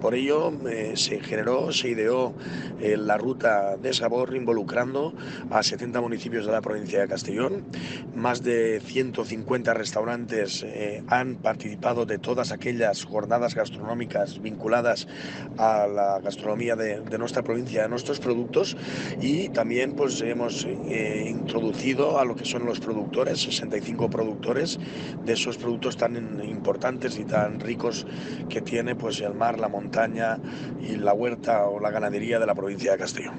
Por ello eh, se generó, se ideó eh, la ruta de sabor involucrando a 70 municipios de la provincia de Castellón. Más de 150 restaurantes eh, han participado de todas aquellas jornadas gastronómicas vinculadas a la gastronomía de, nuestra provincia, de nuestros productos y también pues hemos introducido a lo que son los productores, 65 productores de esos productos tan importantes y tan ricos que tiene pues el mar, la montaña, montaña y la huerta o la ganadería de la provincia de Castellón.